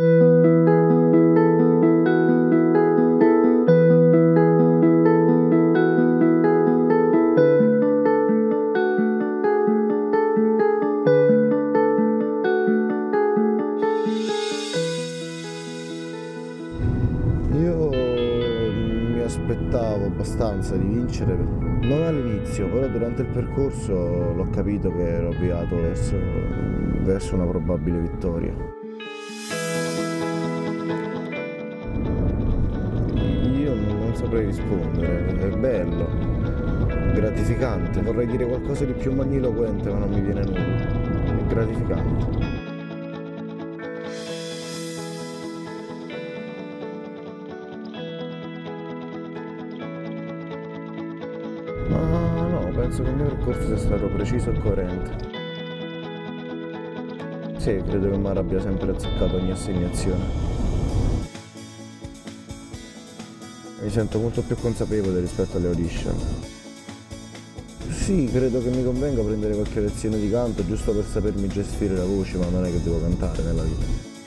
Mi aspettavo abbastanza di vincere, non all'inizio, però durante il percorso l'ho capito che ero avviato verso, verso una probabile vittoria. Saprei rispondere, è bello, gratificante. Vorrei dire qualcosa di più magniloquente, ma non mi viene nulla. È gratificante. Ma no, penso che il mio percorso sia stato preciso e coerente. Sì, credo che Mara abbia sempre azzeccato ogni assegnazione. Mi sento molto più consapevole rispetto alle audition. Sì, credo che mi convenga prendere qualche lezione di canto giusto per sapermi gestire la voce, ma non è che devo cantare nella vita.